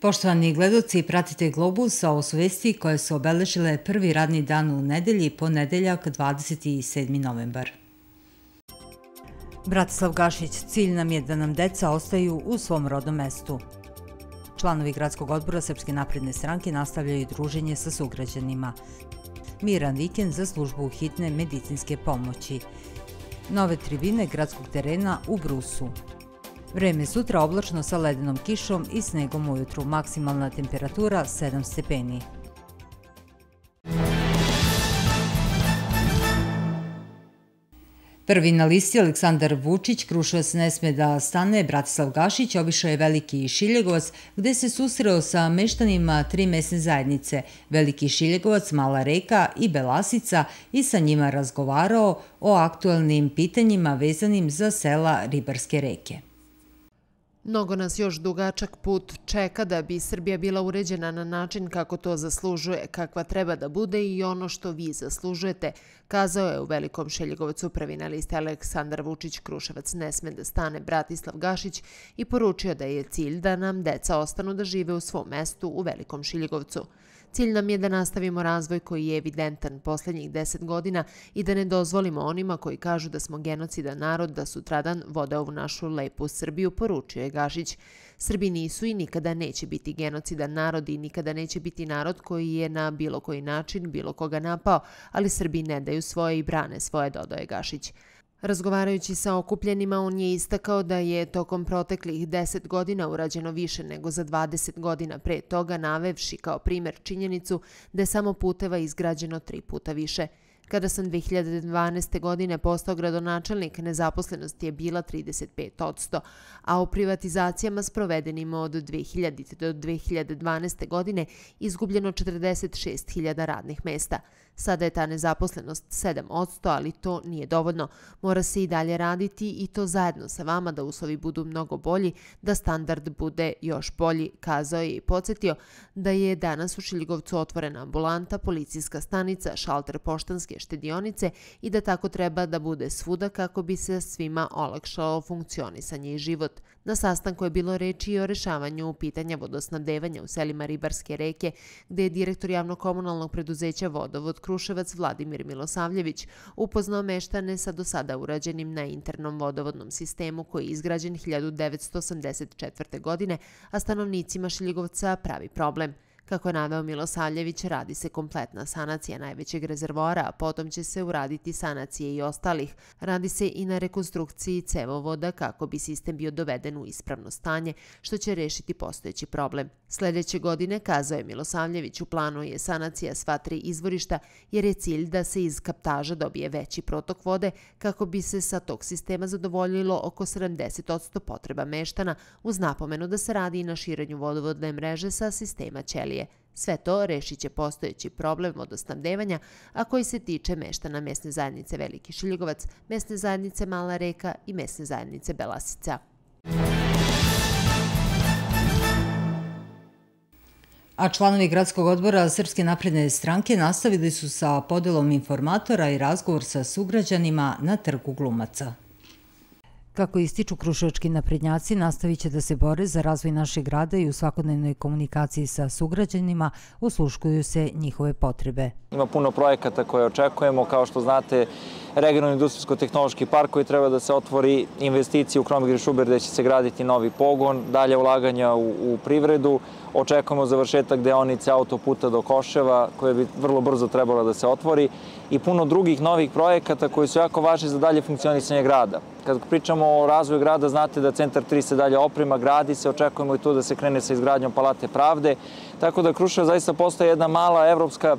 Poštovani gledoci, pratite Globus, ovo su vesti koje su obeležile prvi radni dan u nedelji, ponedeljak 27. novembar. Bratislav Gašić, cilj nam je da nam deca ostaju u svom rodnom mestu. Članovi Gradskog odbora Srpske napredne stranke nastavljaju druženje sa sugrađanima. Miran vikend za službu hitne medicinske pomoći. Nove tribine gradskog terena u Brusu. Vreme sutra oblačno sa ledenom kišom i snegom ujutru. Maksimalna temperatura 7 stepeni. Prvi na listi Aleksandar Vučić, Kruševac ne sme da stane, Bratislav Gašić obišao je Veliki Šiljegovac gde se susreo sa meštanima tri mesne zajednice, Veliki Šiljegovac, Mala reka i Belasica i sa njima razgovarao o aktuelnim pitanjima vezanim za sela Ribarske reke. Mnogo nas još dugačak put čeka da bi Srbija bila uređena na način kako to zaslužuje, kakva treba da bude i ono što vi zaslužujete, kazao je u Velikom Šeljegovacu prvi na liste Aleksandar Vučić Kruševac ne sme da stane Bratislav Gašić i poručio da je cilj da nam deca ostanu da žive u svom mestu u Velikom Šeljegovcu. Cilj nam je da nastavimo razvoj koji je evidentan poslednjih deset godina i da ne dozvolimo onima koji kažu da smo genocidan narod da sutradan vode ovu našu lepu Srbiju, poručio je Gašić. Srbi nisu i nikada neće biti genocidan narod i nikada neće biti narod koji je na bilo koji način bilo koga napao, ali Srbi ne daju svoje i brane svoje, dodoje Gašić. Razgovarajući sa okupljenima, on je istakao da je tokom proteklih 10 godina urađeno više nego za 20 godina pre toga, navevši kao primer činjenicu da je samo puteva izgrađeno tri puta više. Kada sam 2012. godine postao gradonačelnik, nezaposlenost je bila 35%, a u privatizacijama sprovedenim od 2000. do 2012. godine izgubljeno 46.000 radnih mesta – Sada je ta nezaposlenost 7%, ali to nije dovoljno. Mora se i dalje raditi i to zajedno sa vama da uslovi budu mnogo bolji, da standard bude još bolji, kazao je i podsjetio da je danas u Šiljigovcu otvorena ambulanta, policijska stanica, šalter poštanske štedionice i da tako treba da bude svuda kako bi se svima olakšao funkcionisanje i život. Na sastanku je bilo reči i o rešavanju pitanja vodosnabdevanja u selima Ribarske reke, gde je direktor javno-komunalnog preduzeća Vodovod Kruševac Vladimir Milosavljević upoznao meštane sa do sada urađenim na internom vodovodnom sistemu koji je izgrađen 1984. godine, a stanovnicima Šiljigovca pravi problem – Kako je naveo Milosavljević, radi se kompletna sanacija najvećeg rezervora, a potom će se uraditi sanacije i ostalih. Radi se i na rekonstrukciji cevovoda kako bi sistem bio doveden u ispravno stanje, što će rešiti postojeći problem. Sledeće godine, kazao je Milosavljević, u planu je sanacija sva tri izvorišta, jer je cilj da se iz kaptaža dobije veći protok vode kako bi se sa tog sistema zadovoljilo oko 70% potreba meštana, uz napomenu da se radi i na širenju vodovodne mreže sa sistema ćelije. Sve to rešit će postojeći problem vodosnabdevanja, a koji se tiče meštana mesne zajednice Veliki Šiljegovac, mesne zajednice Mala reka i mesne zajednice Belasica. A članovi gradskog odbora Srpske napredne stranke nastavili su sa podelom informatora i razgovor sa sugrađanima na trgu glumaca. Kako ističu kruševački naprednjaci, nastavit će da se bore za razvoj našeg grada i u svakodnevnoj komunikaciji sa sugrađanima usluškuju se njihove potrebe. Ima puno projekata koje očekujemo, kao što znate, regionalni industrijsko-tehnološki park koji treba da se otvori investicije u Kromigri Šuber gde će se graditi novi pogon, dalje ulaganja u, u privredu, očekujemo završetak deonice autoputa do Koševa koja bi vrlo brzo trebala da se otvori i puno drugih novih projekata koji su jako važni za dalje funkcionisanje grada. Kad pričamo o razvoju grada, znate da Centar 3 se dalje oprema, gradi se, očekujemo i tu da se krene sa izgradnjom Palate pravde, tako da Kruševac zaista postaje jedna mala evropska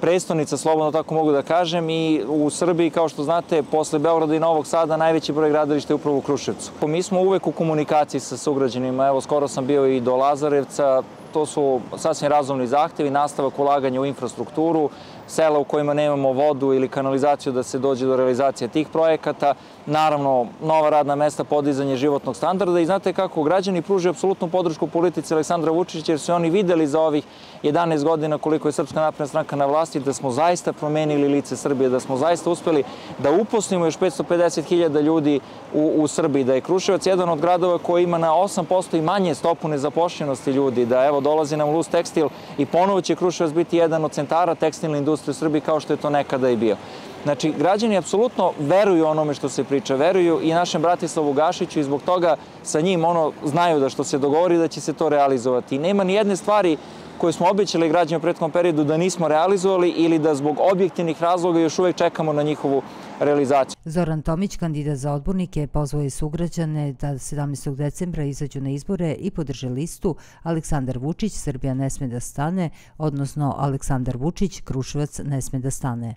prestonica, slobodno tako mogu da kažem, i u Srbiji, kao što znate, posle Beograda i Novog Sada, najveći broj gradilišta je upravo u Kruševcu. Mi smo uvek u komunikaciji sa sugrađanima, evo, skoro sam bio i do Lazarevca, to su sasvim razumni zahtevi, nastavak ulaganja u infrastrukturu, sela u kojima nemamo vodu ili kanalizaciju da se dođe do realizacije tih projekata, naravno nova radna mesta, podizanje životnog standarda i znate kako građani pružaju apsolutnu podršku politici Aleksandra Vučića jer su oni videli za ovih 11 godina koliko je Srpska napredna stranka na vlasti da smo zaista promenili lice Srbije, da smo zaista uspeli da uposlimo još 550.000 ljudi u, u Srbiji, da je Kruševac jedan od gradova koji ima na 8% i manje stopu nezapošljenosti ljudi, da evo dolazi nam Luz Tekstil i ponovo će Kruševac biti jedan od centara tekstilne industrije u Srbiji kao što je to nekada i bio. Znači, građani apsolutno veruju onome što se priča, veruju i našem Bratislavu Gašiću i zbog toga sa njim ono znaju da što se dogovori da će se to realizovati. I nema ni jedne stvari koje smo obećali građanima u prethodnom periodu da nismo realizovali ili da zbog objektivnih razloga još uvek čekamo na njihovu realizaciju. Zoran Tomić, kandidat za odbornike, pozvao je sugrađane da 17. decembra izađu na izbore i podrže listu Aleksandar Vučić, Srbija ne sme da stane, odnosno Aleksandar Vučić, Kruševac ne sme da stane.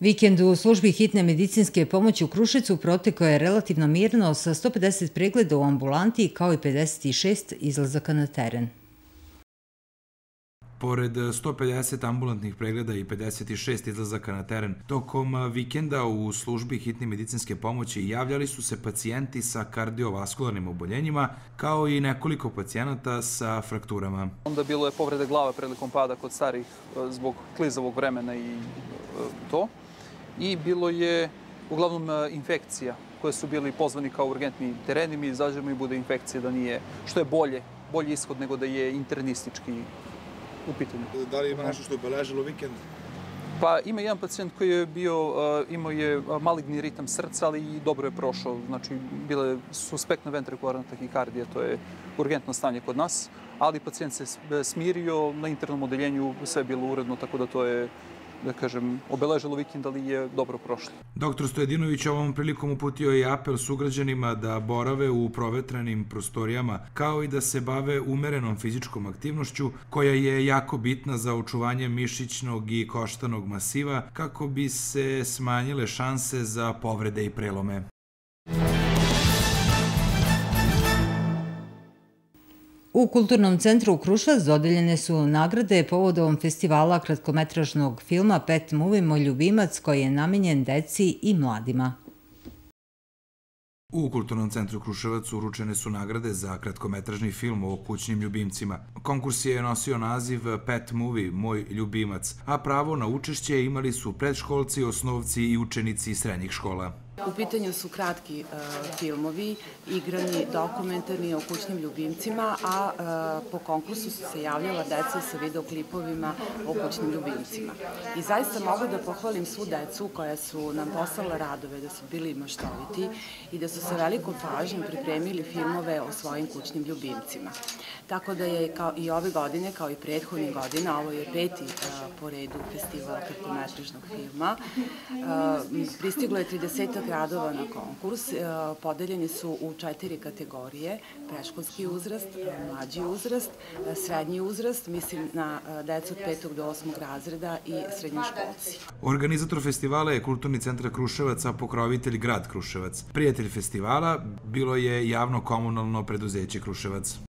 Vikend u službi hitne medicinske pomoći u Krušecu protekao je relativno mirno sa 150 pregleda u ambulanti kao i 56 izlazaka na teren. Pored 150 ambulantnih pregleda i 56 izlazaka na teren, tokom vikenda u službi hitne medicinske pomoći javljali su se pacijenti sa kardiovaskularnim oboljenjima, kao i nekoliko pacijenata sa frakturama. Onda bilo je povrede glave prilikom pada kod starih e, zbog klizavog vremena i e, to i bilo je uglavnom e, infekcija koje su bili pozvani kao urgentni tereni. Mi izađemo i bude infekcija da nije, što je bolje, bolji ishod nego da je internistički u pitanju. Da li ima nešto što je obeležilo vikend? Pa ima jedan pacijent koji je bio, uh, imao je maligni ritam srca, ali i dobro je prošao. Znači, bile suspektna ventrikularna tahikardija, to je urgentno stanje kod nas, ali pacijent se smirio, na internom odeljenju sve je bilo uredno, tako da to je da kažem, obeležilo vikend, ali je dobro prošlo. Doktor Stojedinović ovom prilikom uputio je apel sugrađanima da borave u provetranim prostorijama, kao i da se bave umerenom fizičkom aktivnošću, koja je jako bitna za očuvanje mišićnog i koštanog masiva, kako bi se smanjile šanse za povrede i prelome. U Kulturnom centru Krušvac dodeljene su nagrade povodom festivala kratkometražnog filma Pet Movie Moj ljubimac koji je namenjen deci i mladima. U Kulturnom centru Kruševac uručene su nagrade za kratkometražni film o kućnim ljubimcima. Konkurs je nosio naziv Pet Movie, Moj ljubimac, a pravo na učešće imali su predškolci, osnovci i učenici srednjih škola. U pitanju su kratki uh, filmovi, igrani, dokumentarni o kućnim ljubimcima, a uh, po konkursu su se javljala deca sa videoklipovima o kućnim ljubimcima. I zaista mogu da pohvalim svu decu koja su nam poslala radove, da su bili maštoviti i da su sa velikom pažnjom pripremili filmove o svojim kućnim ljubimcima. Tako da je kao i ove godine, kao i prethodnih godina, ovo je peti uh, po redu festival kratkometražnog filma, pristiglo je 30 radova na konkurs. E, podeljeni su u četiri kategorije. Preškolski uzrast, mlađi uzrast, e, srednji uzrast, mislim na e, decu od petog do osmog razreda i srednji školci. Organizator festivala je Kulturni centar Kruševac, a pokrovitelj grad Kruševac. Prijatelj festivala bilo je javno-komunalno preduzeće Kruševac.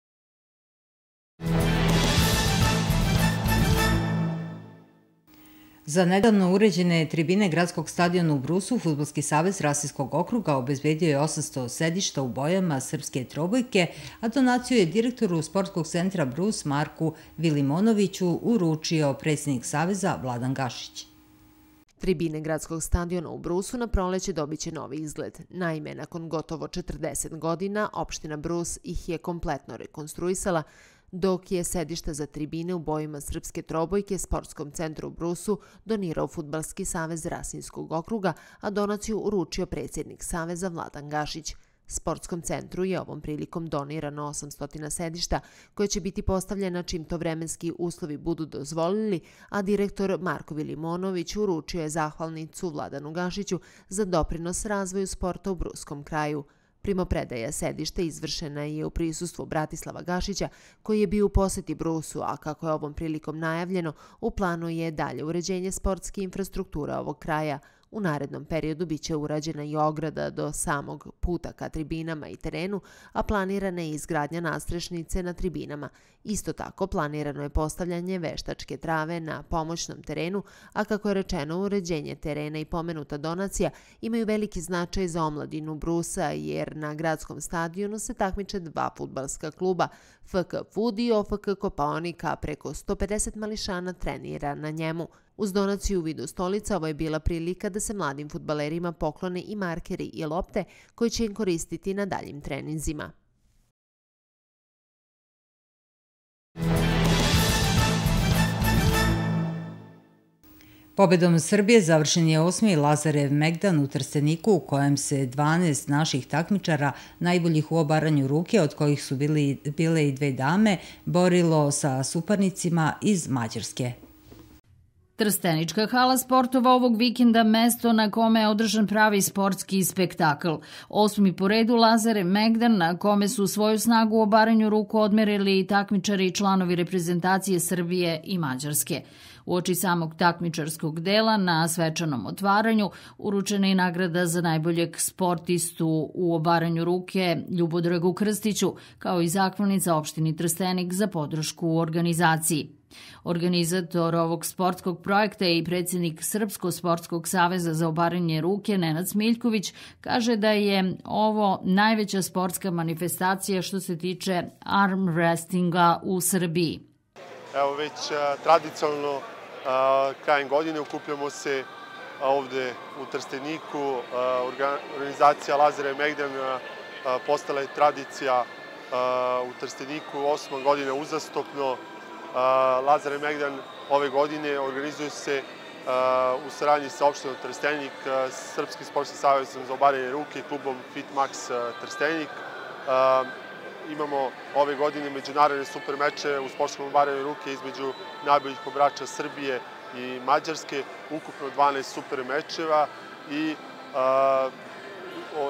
Za nedavno uređene tribine gradskog stadiona u Brusu, Futbolski savez Rasijskog okruga obezbedio je 800 sedišta u bojama srpske trobojke, a donaciju je direktoru sportskog centra Brus Marku Vilimonoviću uručio predsjednik saveza Vladan Gašić. Tribine gradskog stadiona u Brusu na proleće dobiće novi izgled. Naime, nakon gotovo 40 godina, opština Brus ih je kompletno rekonstruisala, dok je sedišta za tribine u bojima Srpske trobojke Sportskom centru u Brusu donirao Futbalski savez Rasinskog okruga, a donaciju uručio predsjednik Saveza Vladan Gašić. Sportskom centru je ovom prilikom donirano 800 sedišta koje će biti postavljena čim to vremenski uslovi budu dozvolili, a direktor Marko Vilimonović uručio je zahvalnicu Vladanu Gašiću za doprinos razvoju sporta u Bruskom kraju. Primopredaja sedišta izvršena je u prisustvu Bratislava Gašića, koji je bio u poseti Brusu, a kako je ovom prilikom najavljeno, u planu je dalje uređenje sportske infrastrukture ovog kraja. U narednom periodu biće urađena i ograda do samog puta ka tribinama i terenu, a planirana je izgradnja nastrešnice na tribinama. Isto tako planirano je postavljanje veštačke trave na pomoćnom terenu, a kako je rečeno uređenje terena i pomenuta donacija imaju veliki značaj za omladinu Brusa jer na gradskom stadionu se takmiče dva futbalska kluba FK Food i OFK Kopaonika preko 150 mališana trenira na njemu. Uz donaciju u vidu stolica ovo je bila prilika da se mladim futbalerima poklone i markeri i lopte koji će im koristiti na daljim treninzima. Pobedom Srbije završen je osmi Lazarev Megdan u Trsteniku u kojem se 12 naših takmičara, najboljih u obaranju ruke, od kojih su bile i dve dame, borilo sa suparnicima iz Mađarske. Trstenička hala sportova ovog vikenda mesto na kome je održan pravi sportski spektakl. Osmi po redu Lazare Megdan na kome su svoju snagu u obaranju ruku odmerili i takmičari i članovi reprezentacije Srbije i Mađarske. U oči samog takmičarskog dela na svečanom otvaranju uručena je nagrada za najboljeg sportistu u obaranju ruke Ljubodragu Krstiću, kao i zahvalnica opštini Trstenik za podršku u organizaciji. Organizator ovog sportskog projekta i predsjednik Srpsko sportskog saveza za obaranje ruke Nenad Smiljković kaže da je ovo najveća sportska manifestacija što se tiče arm wrestlinga u Srbiji. Evo već tradicionalno krajem godine okupljamo se ovde u Trsteniku. Organizacija Lazare Megdan postala je tradicija u Trsteniku osma godina uzastopno. Lazare Megdan ove godine organizuje se u saradnji sa opštinom Trstenik, Srpski sportski savjezom za obaranje ruke i klubom Fitmax Trstenik imamo ove godine međunarodne super meče u sportskom obaranju ruke između najboljih pobrača Srbije i Mađarske, ukupno 12 super mečeva i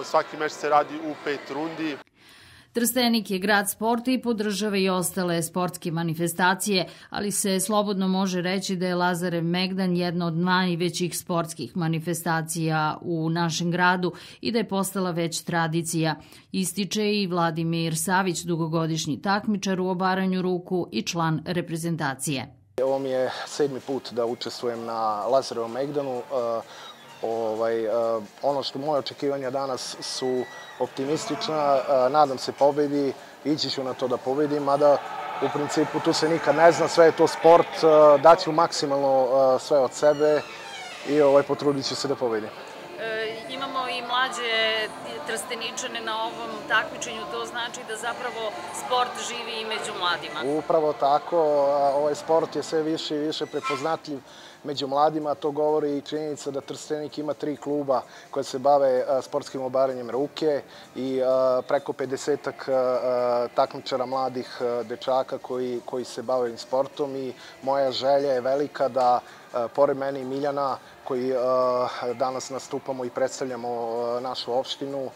svaki meč se radi u pet rundi. Trstenik je grad sporta i podržava i ostale sportske manifestacije, ali se slobodno može reći da je Lazarev Megdan jedna od najvećih sportskih manifestacija u našem gradu i da je postala već tradicija. Ističe i Vladimir Savić, dugogodišnji takmičar u obaranju ruku i član reprezentacije. Ovo mi je sedmi put da učestvujem na Lazarevom Megdanu. Ovaj, uh, ono što moje očekivanja danas su optimistična, uh, nadam se pobedi, ići ću na to da pobedim, mada u principu tu se nikad ne zna, sve je to sport, uh, daću maksimalno sve od sebe i ovaj, potrudit ću se da pobedim. Mlađe trsteničane na ovom takmičenju, to znači da zapravo sport živi i među mladima. Upravo tako, ovaj sport je sve više i više prepoznatljiv među mladima, to govori i činjenica da Trstenik ima tri kluba koje se bave sportskim obaranjem ruke i preko 50 takmičara mladih dečaka koji, koji se bave sportom i moja želja je velika da pored mene i Miljana koji danas nastupamo i predstavljamo našu opštinu,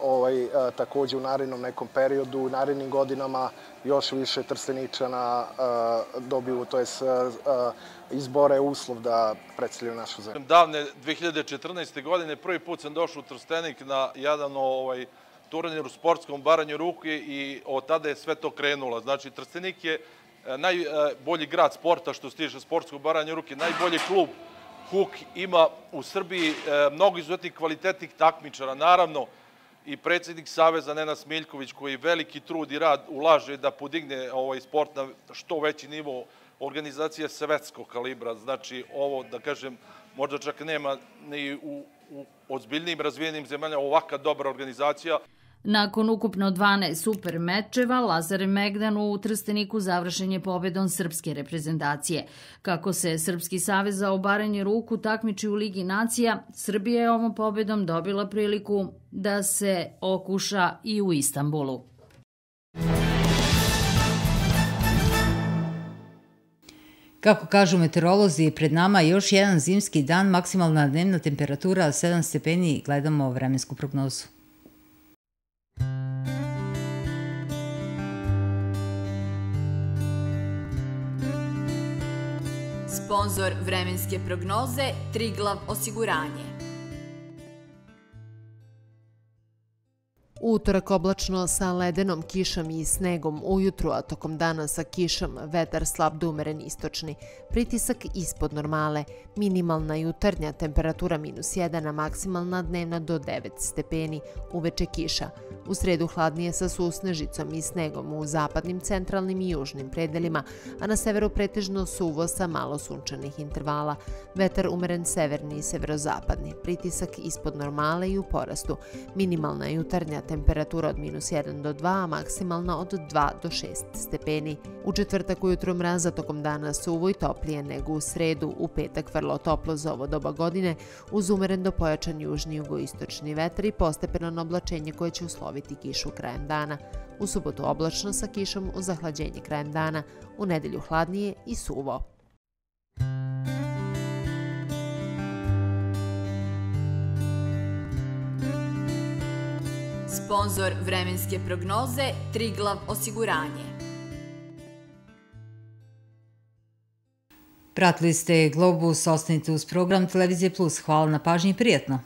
ovaj, takođe u narednom nekom periodu, u narednim godinama još više Trsteničana dobiju, to je izbore uslov da predstavljaju našu zemlju. Davne 2014. godine prvi put sam došao u Trstenik na jedan ovaj, turnir u sportskom baranju ruke i od tada je sve to krenulo. Znači, Trstenik je e, najbolji grad sporta što se tiče sportskog ruke, najbolji klub Huk ima u Srbiji e, mnogo izuzetnih kvalitetnih takmičara. Naravno, i predsjednik Saveza Nena Smiljković koji veliki trud i rad ulaže da podigne ovaj sport na što veći nivo organizacije svetskog kalibra, znači ovo, da kažem, možda čak nema ni u, u ozbiljnim razvijenim zemljama ovaka dobra organizacija. Nakon ukupno 12 super mečeva, Lazare Megdan u Trsteniku završen je pobedom srpske reprezentacije. Kako se Srpski savez za obaranje ruku takmiči u Ligi nacija, Srbija je ovom pobedom dobila priliku da se okuša i u Istanbulu. Kako kažu meteorolozi, pred nama je još jedan zimski dan, maksimalna dnevna temperatura 7 stepeni, gledamo vremensku prognozu. Sponzor vremenske prognoze Triglav osiguranje. Utorak oblačno sa ledenom kišom i snegom ujutru, a tokom dana sa kišom, vetar slab do umeren istočni. Pritisak ispod normale, minimalna jutarnja temperatura minus 1, a maksimalna dnevna do 9 stepeni, uveče kiša. U sredu hladnije sa susnežicom i snegom u zapadnim, centralnim i južnim predelima, a na severu pretežno suvo sa malo sunčanih intervala. Vetar umeren severni i severozapadni, pritisak ispod normale i u porastu, minimalna jutarnja temperatura od minus 1 do 2, a maksimalna od 2 do 6 stepeni. U četvrtak ujutro mraza tokom dana suvo i toplije nego u sredu, u petak vrlo toplo za ovo doba godine, uz umeren do pojačan južni jugoistočni vetar i postepeno oblačenje koje će usloviti kišu krajem dana. U subotu oblačno sa kišom u zahlađenje krajem dana, u nedelju hladnije i suvo. Sponzor vremenske prognoze Triglav osiguranje. Pratili ste Globus, ostanite uz program Televizije Plus. Hvala na pažnji i prijetno.